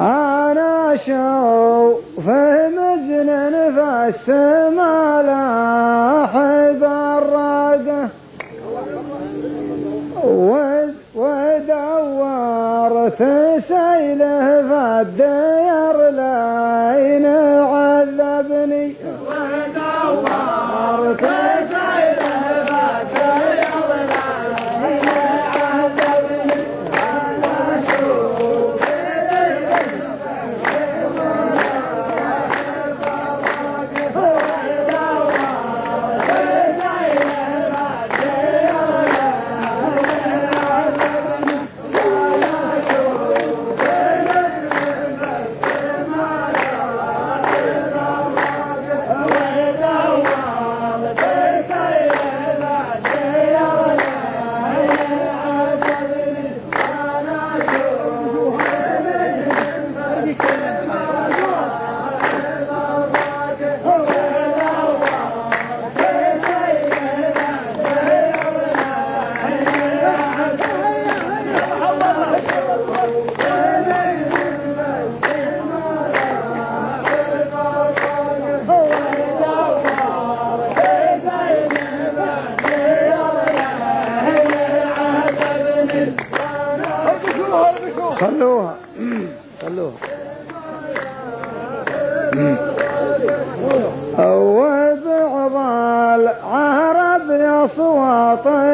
أنا أشوف مزن في السما لاحب الراقة ود- ودورت سيله في الدير لين عذبني ودورت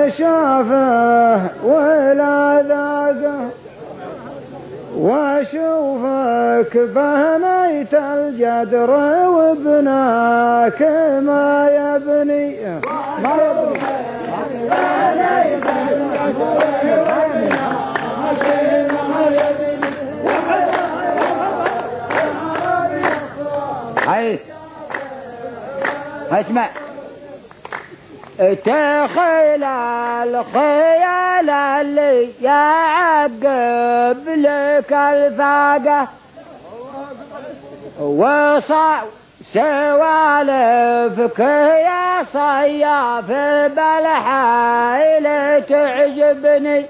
شافه ولا ذاقه. وأشوفك بنيت الجدر وابناك ما يبني. ما يبني. اسمع. تخيل الخيال اللي يعقب لك الفاقة. وصع سوالفك يا صياف بالحايل تعجبني.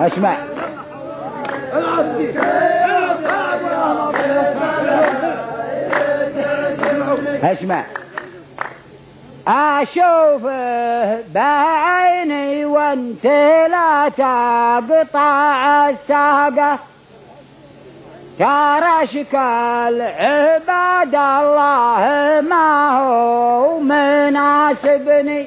أسمع. أسمع. اشوفه بعيني وأنت لا تقطع الساقة. ترى اشكال عباد الله ما هو مناسبني.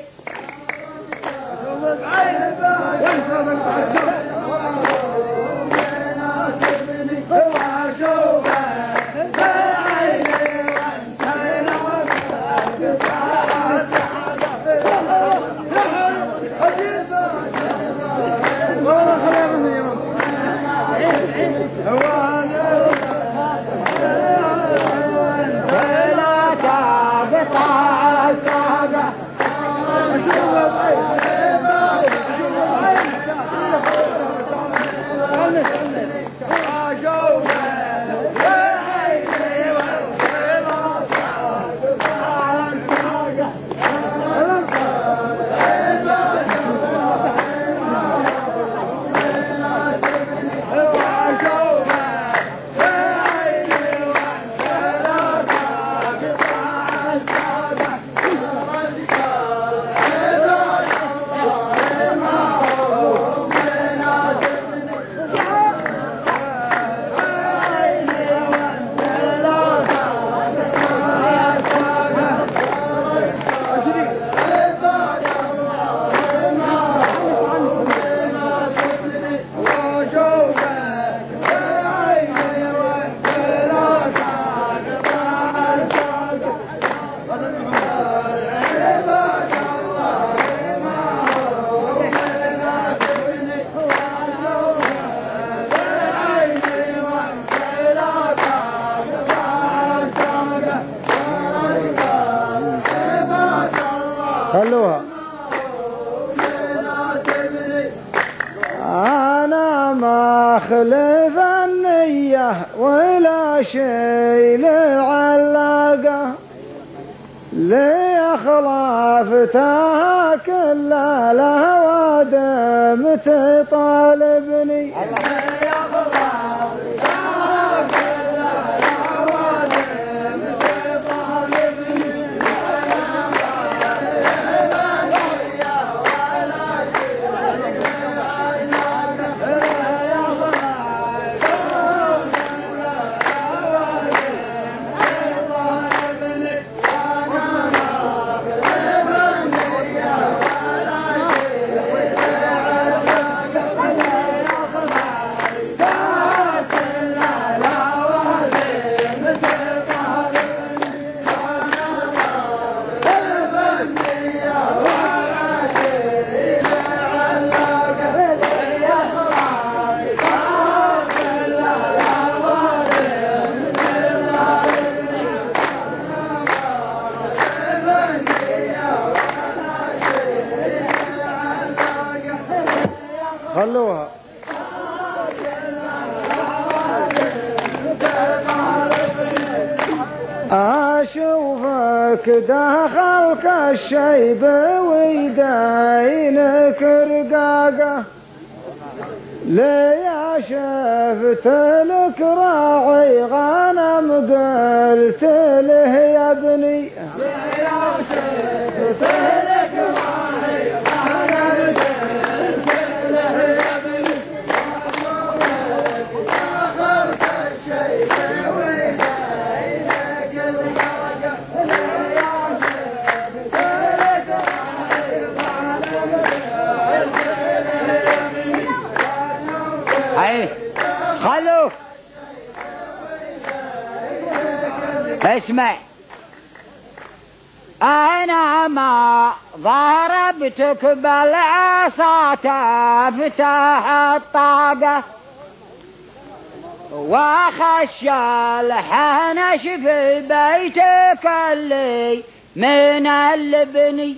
ما أخلف النية ولا شيء لعلاقة. لي خلافتها كل الهوى دم تطالبني. له يا ابني. هاي اسمع. أنا ما ضربتك بالعصا تفتح الطاقة؟ وخشى الحنش في بيتك اللي من اللبني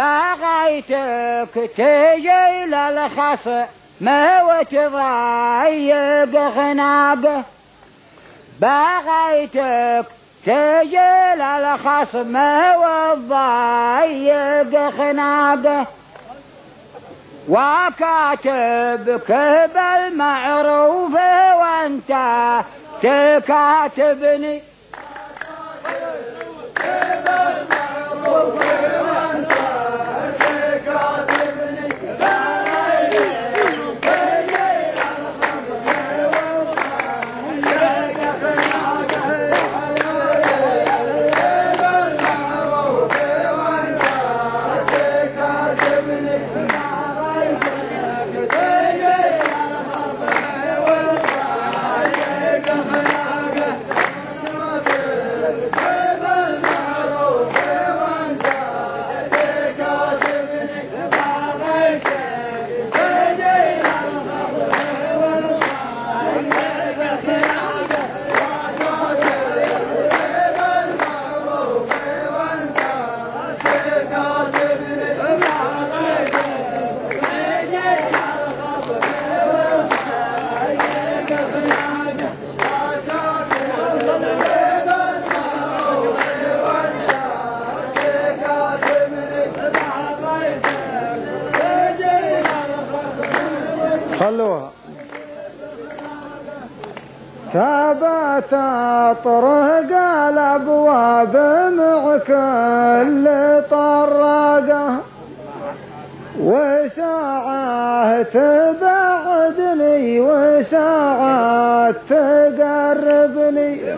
بغيتك تجي للخصم ما وتضايق خناقه بغيتك تجي للخصم والضيق خناقه وكاتبك بالمعروف وانت تكاتبني. خلوها طرق الابواب مع كل طراقه وساعة تبعدني وساعة تقربني.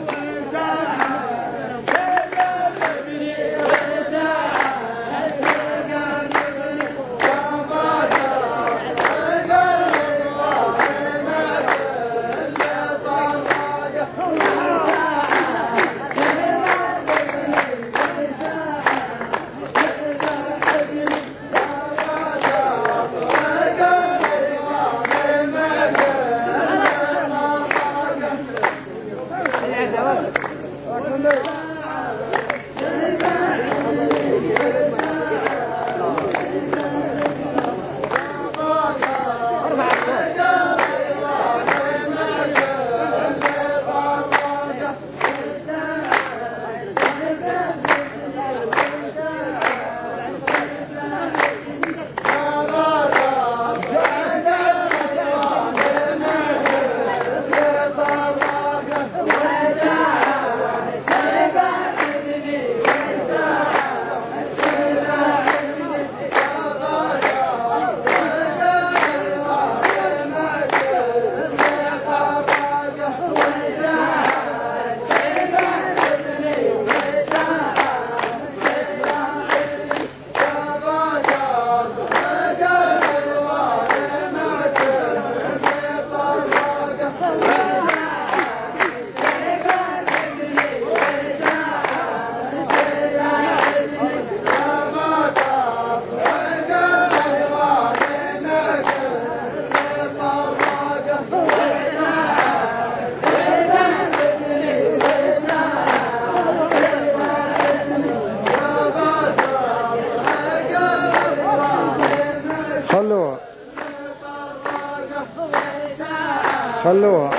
خلوها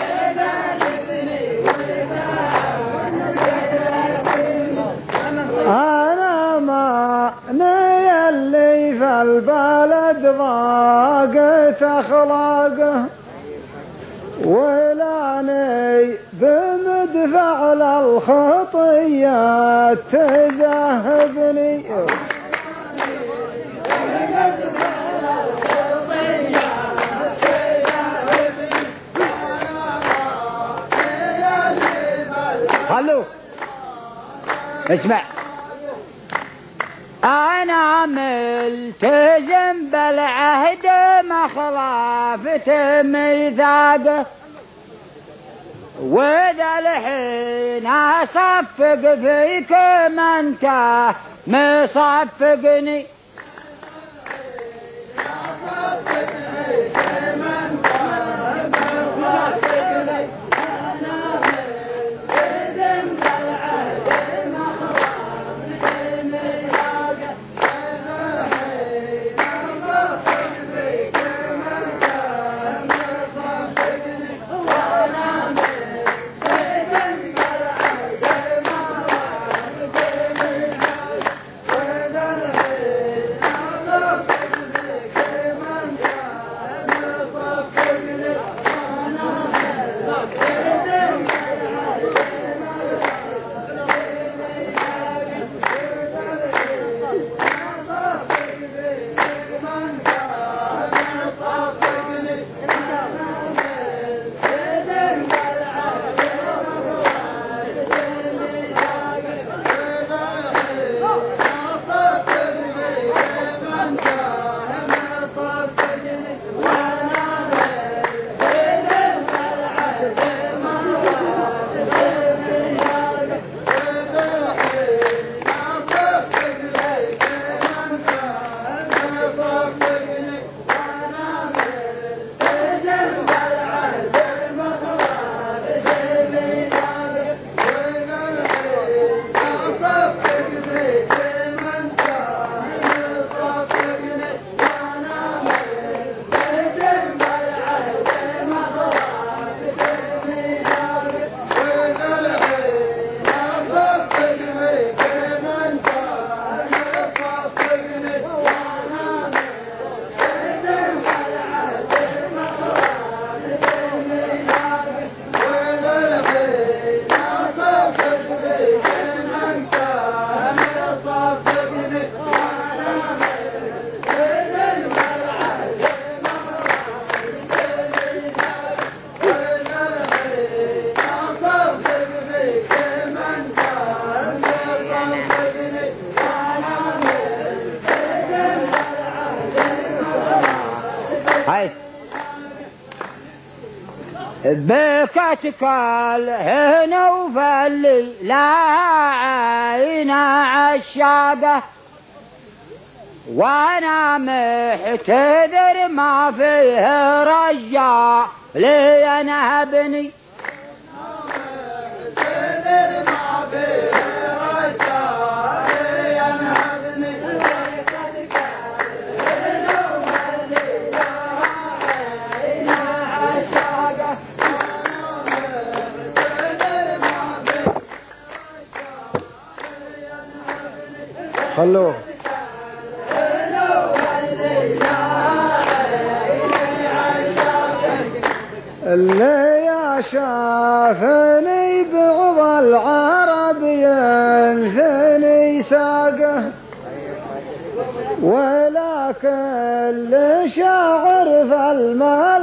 أنا ما اللي في البلد ضاقت أخلاقه ولاني بمدفع للخطيات تزهبني خلوه اسمع. أنا ملتزم بالعهد ما خلافت ميثاقه واذا الحين أصفق فيك ما أنت مصفقني. بكتك الهنا وفلي لا عين عشاقة. وأنا محتذر ما فيه رجاء. لي أنا ابني خلوه اللي يا شافني بعض العرب ينثني ساقه. ولكن لشاعر في الملاعب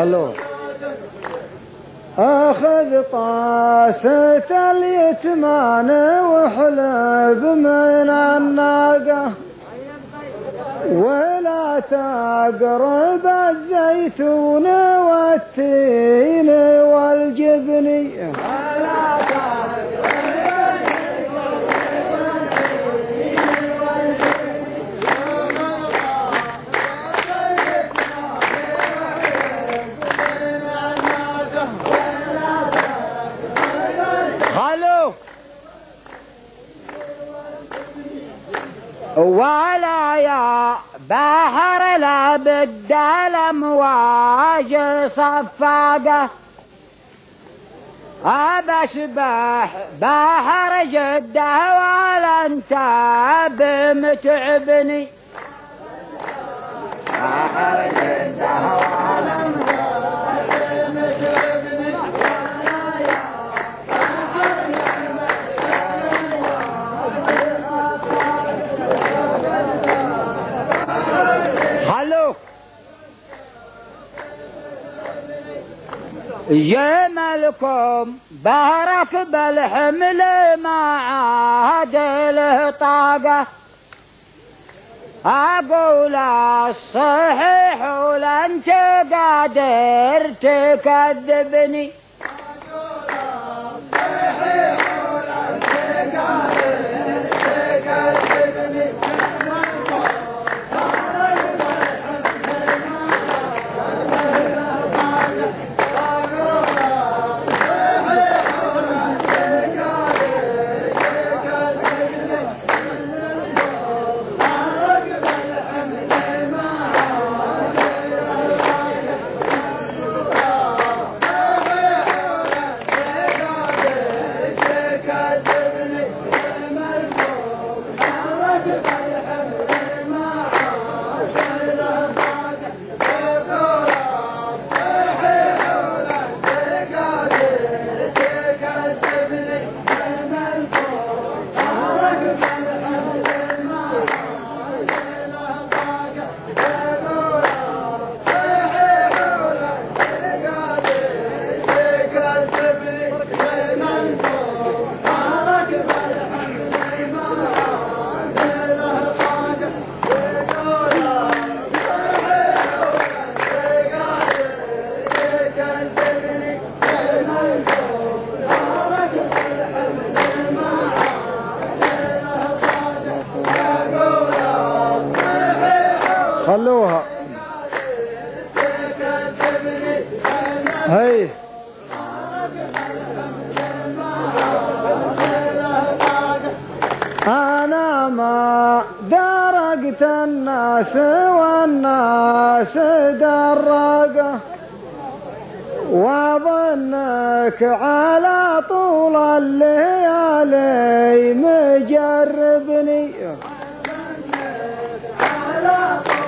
خلوها أخذ طاسة اليتمان وحلب من الناقة. ولا تقرب الزيتون والتين والجبن. ولا يا بحر لا بد الأمواج صفاقة. أبشبح بحر جدة ولا أنت بمتعبني. بحر جدة ولا جملكم بارك بالحمل ما عاد له طاقة أقول الصحيح ولا أنت قادر تكذبني. درقت الناس والناس درقه وظنك على طول الليالي مجربني. على طول